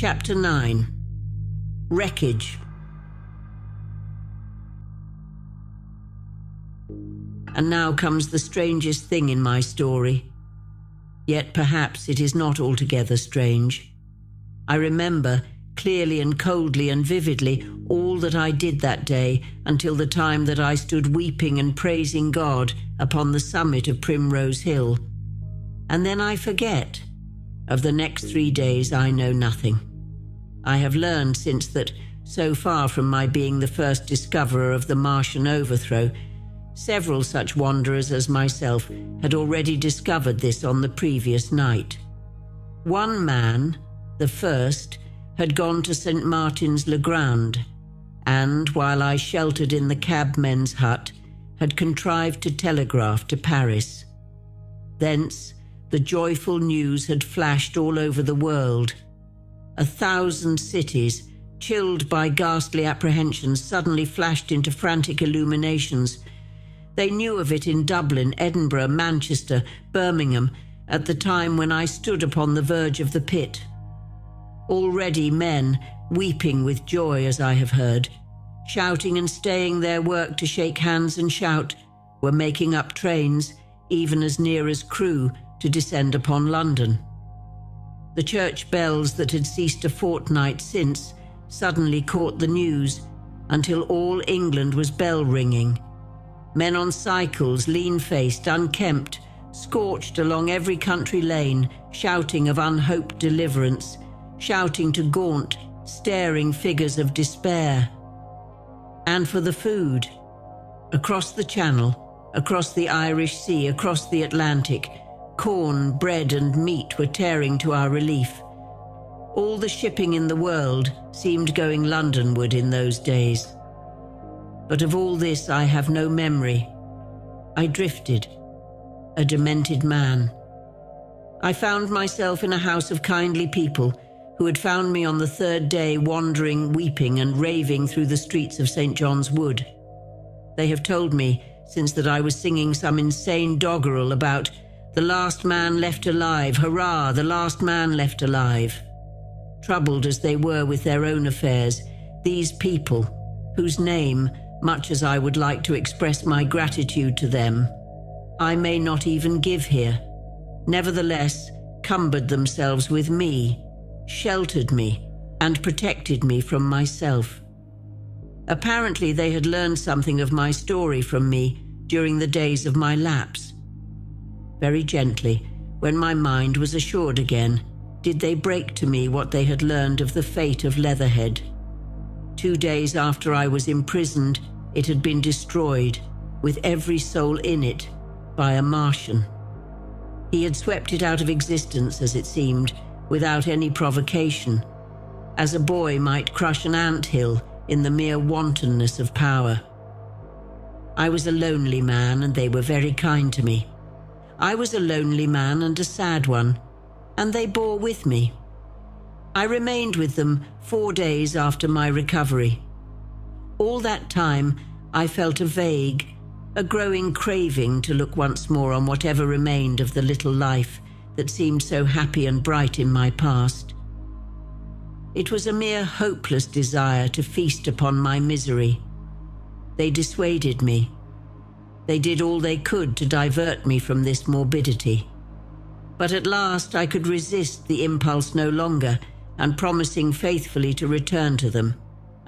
Chapter 9 Wreckage. And now comes the strangest thing in my story. Yet perhaps it is not altogether strange. I remember clearly and coldly and vividly all that I did that day until the time that I stood weeping and praising God upon the summit of Primrose Hill. And then I forget. Of the next three days, I know nothing. I have learned since that, so far from my being the first discoverer of the Martian overthrow, several such wanderers as myself had already discovered this on the previous night. One man, the first, had gone to St. Martin's le Grand, and, while I sheltered in the cabmen's hut, had contrived to telegraph to Paris. Thence, the joyful news had flashed all over the world. A thousand cities, chilled by ghastly apprehensions, suddenly flashed into frantic illuminations. They knew of it in Dublin, Edinburgh, Manchester, Birmingham, at the time when I stood upon the verge of the pit. Already men, weeping with joy as I have heard, shouting and staying their work to shake hands and shout, were making up trains, even as near as Crewe, to descend upon London. The church bells that had ceased a fortnight since suddenly caught the news until all England was bell ringing. Men on cycles, lean faced, unkempt, scorched along every country lane, shouting of unhoped deliverance shouting to gaunt, staring figures of despair. And for the food, across the Channel, across the Irish Sea, across the Atlantic, corn, bread, and meat were tearing to our relief. All the shipping in the world seemed going Londonward in those days. But of all this I have no memory. I drifted, a demented man. I found myself in a house of kindly people who had found me on the third day wandering, weeping, and raving through the streets of St. John's Wood. They have told me since that I was singing some insane doggerel about the last man left alive, hurrah, the last man left alive. Troubled as they were with their own affairs, these people, whose name, much as I would like to express my gratitude to them, I may not even give here, nevertheless cumbered themselves with me sheltered me, and protected me from myself. Apparently, they had learned something of my story from me during the days of my lapse. Very gently, when my mind was assured again, did they break to me what they had learned of the fate of Leatherhead. Two days after I was imprisoned, it had been destroyed, with every soul in it, by a Martian. He had swept it out of existence, as it seemed, without any provocation, as a boy might crush an ant hill in the mere wantonness of power. I was a lonely man, and they were very kind to me. I was a lonely man and a sad one, and they bore with me. I remained with them four days after my recovery. All that time, I felt a vague, a growing craving to look once more on whatever remained of the little life that seemed so happy and bright in my past. It was a mere hopeless desire to feast upon my misery. They dissuaded me. They did all they could to divert me from this morbidity. But at last I could resist the impulse no longer, and promising faithfully to return to them,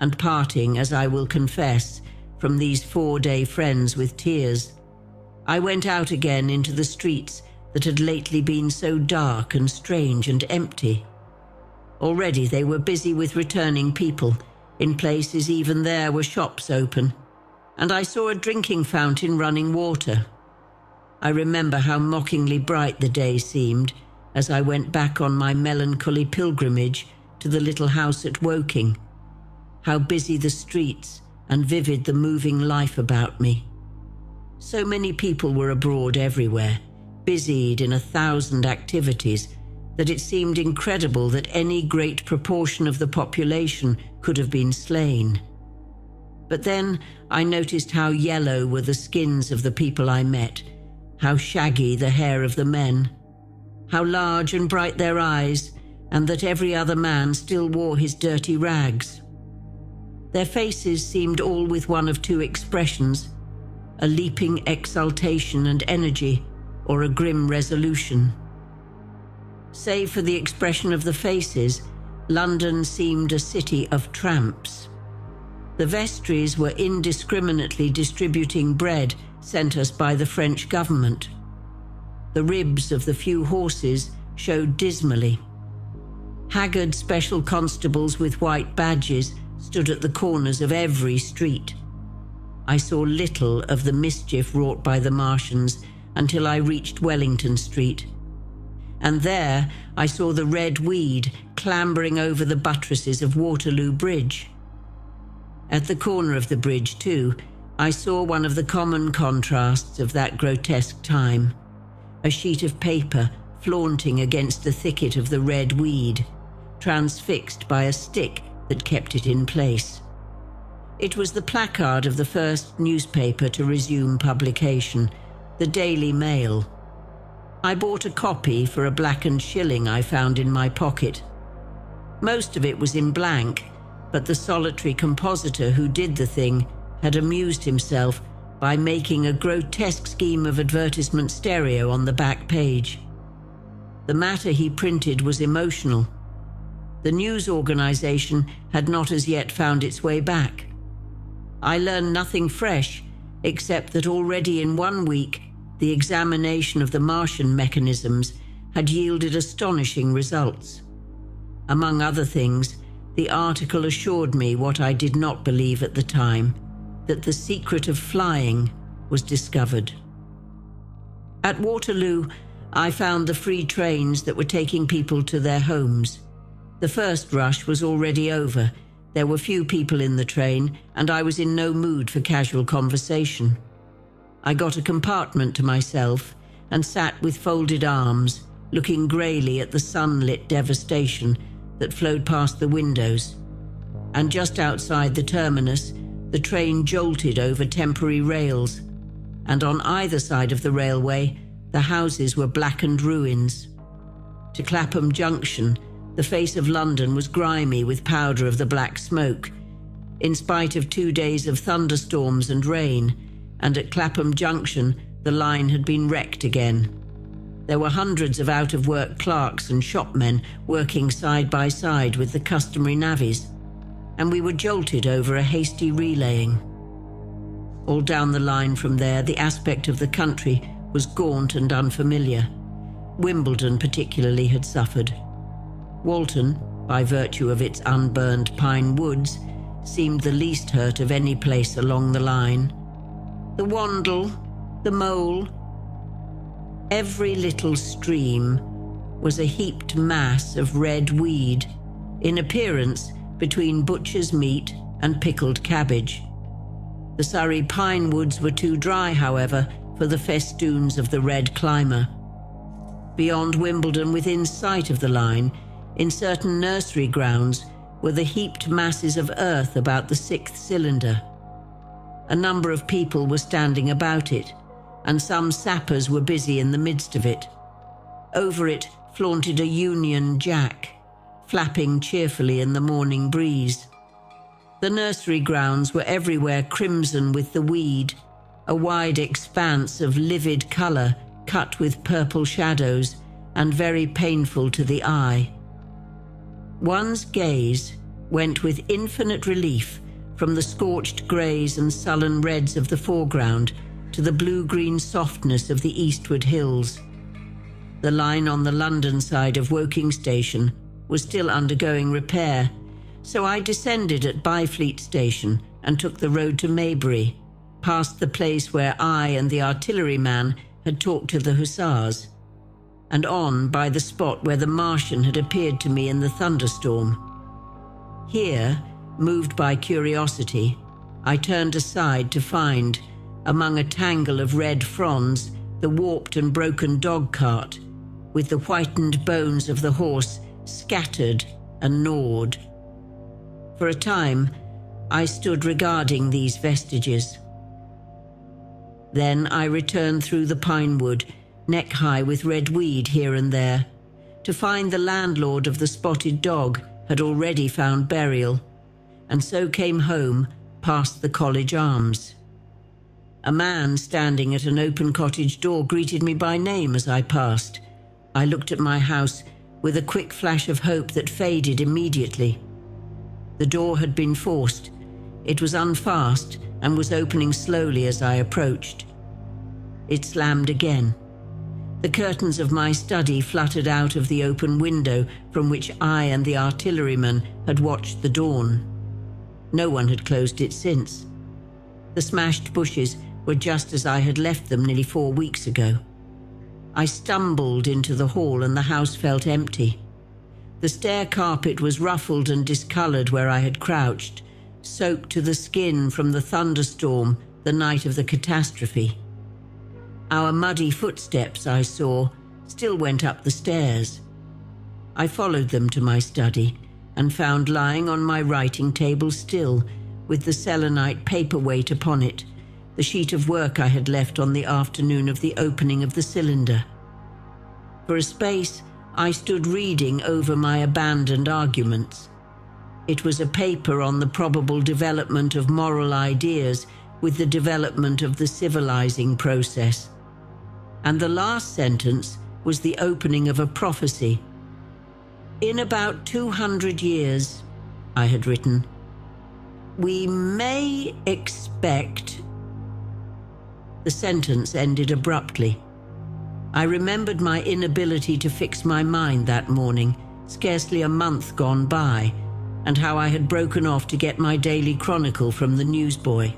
and parting, as I will confess, from these four day friends with tears, I went out again into the streets that had lately been so dark and strange and empty. Already they were busy with returning people. In places, even there, were shops open, and I saw a drinking fountain running water. I remember how mockingly bright the day seemed as I went back on my melancholy pilgrimage to the little house at Woking. How busy the streets and vivid the moving life about me. So many people were abroad everywhere busied in a thousand activities that it seemed incredible that any great proportion of the population could have been slain. But then I noticed how yellow were the skins of the people I met, how shaggy the hair of the men, how large and bright their eyes, and that every other man still wore his dirty rags. Their faces seemed all with one of two expressions a leaping exultation and energy, or a grim resolution. Save for the expression of the faces, London seemed a city of tramps. The vestries were indiscriminately distributing bread sent us by the French government. The ribs of the few horses showed dismally. Haggard special constables with white badges stood at the corners of every street. I saw little of the mischief wrought by the Martians until I reached Wellington Street. And there I saw the red weed clambering over the buttresses of Waterloo Bridge. At the corner of the bridge, too, I saw one of the common contrasts of that grotesque time a sheet of paper flaunting against the thicket of the red weed, transfixed by a stick that kept it in place. It was the placard of the first newspaper to resume publication, the Daily Mail. I bought a copy for a blackened shilling I found in my pocket. Most of it was in blank, but the solitary compositor who did the thing had amused himself by making a grotesque scheme of advertisement stereo on the back page. The matter he printed was emotional the news organization had not as yet found its way back. I learned nothing fresh except that already in one week, the examination of the Martian mechanisms had yielded astonishing results. Among other things, the article assured me what I did not believe at the time that the secret of flying was discovered. At Waterloo, I found the free trains that were taking people to their homes. The first rush was already over. There were few people in the train, and I was in no mood for casual conversation. I got a compartment to myself and sat with folded arms, looking greyly at the sunlit devastation that flowed past the windows. And just outside the terminus, the train jolted over temporary rails, and on either side of the railway, the houses were blackened ruins. To Clapham Junction, the face of London was grimy with powder of the black smoke, in spite of two days of thunderstorms and rain, and at Clapham Junction the line had been wrecked again. There were hundreds of out of work clerks and shopmen working side by side with the customary navvies, and we were jolted over a hasty relaying. All down the line from there, the aspect of the country was gaunt and unfamiliar. Wimbledon, particularly, had suffered. Walton, by virtue of its unburned pine woods, seemed the least hurt of any place along the line. The Wandle, the Mole, every little stream was a heaped mass of red weed, in appearance between butcher's meat and pickled cabbage. The Surrey pine woods were too dry, however, for the festoons of the red climber. Beyond Wimbledon, within sight of the line, in certain nursery grounds were the heaped masses of earth about the sixth cylinder. A number of people were standing about it, and some sappers were busy in the midst of it. Over it flaunted a Union Jack, flapping cheerfully in the morning breeze. The nursery grounds were everywhere crimson with the weed, a wide expanse of livid colour cut with purple shadows and very painful to the eye. One's gaze went with infinite relief from the scorched greys and sullen reds of the foreground to the blue green softness of the eastward hills. The line on the London side of Woking Station was still undergoing repair, so I descended at Byfleet Station and took the road to Maybury, past the place where I and the artilleryman had talked to the hussars and on by the spot where the Martian had appeared to me in the thunderstorm. Here, moved by curiosity, I turned aside to find, among a tangle of red fronds, the warped and broken dog cart, with the whitened bones of the horse scattered and gnawed. For a time, I stood regarding these vestiges. Then I returned through the pine wood neck high with red weed here and there, to find the landlord of the spotted dog had already found burial, and so came home past the college arms. A man standing at an open cottage door greeted me by name as I passed. I looked at my house with a quick flash of hope that faded immediately. The door had been forced. It was unfast and was opening slowly as I approached. It slammed again. The curtains of my study fluttered out of the open window from which I and the artilleryman had watched the dawn. No one had closed it since. The smashed bushes were just as I had left them nearly four weeks ago. I stumbled into the hall and the house felt empty. The stair carpet was ruffled and discoloured where I had crouched, soaked to the skin from the thunderstorm the night of the catastrophe. Our muddy footsteps, I saw, still went up the stairs. I followed them to my study and found lying on my writing table still, with the selenite paperweight upon it, the sheet of work I had left on the afternoon of the opening of the cylinder. For a space, I stood reading over my abandoned arguments. It was a paper on the probable development of moral ideas with the development of the civilizing process. And the last sentence was the opening of a prophecy. In about 200 years, I had written, we may expect. The sentence ended abruptly. I remembered my inability to fix my mind that morning, scarcely a month gone by, and how I had broken off to get my daily chronicle from the newsboy.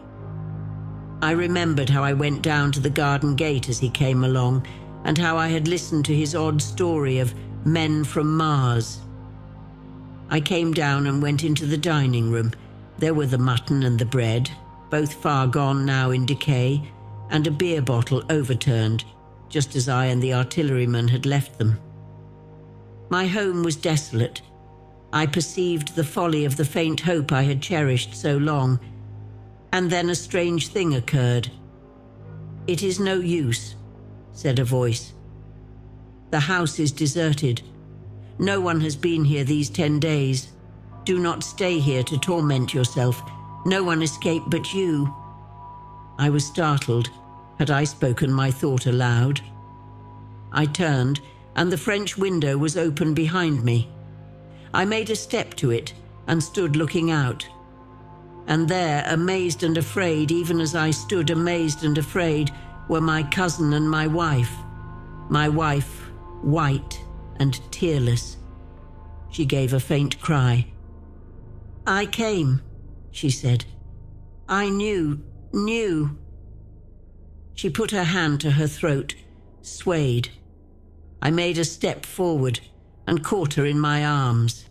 I remembered how I went down to the garden gate as he came along, and how I had listened to his odd story of men from Mars. I came down and went into the dining room. There were the mutton and the bread, both far gone now in decay, and a beer bottle overturned, just as I and the artilleryman had left them. My home was desolate I perceived the folly of the faint hope I had cherished so long. And then a strange thing occurred. It is no use, said a voice. The house is deserted. No one has been here these ten days. Do not stay here to torment yourself. No one escaped but you. I was startled. Had I spoken my thought aloud? I turned, and the French window was open behind me. I made a step to it and stood looking out. And there, amazed and afraid, even as I stood amazed and afraid, were my cousin and my wife. My wife, white and tearless. She gave a faint cry. I came, she said. I knew, knew. She put her hand to her throat, swayed. I made a step forward and caught her in my arms.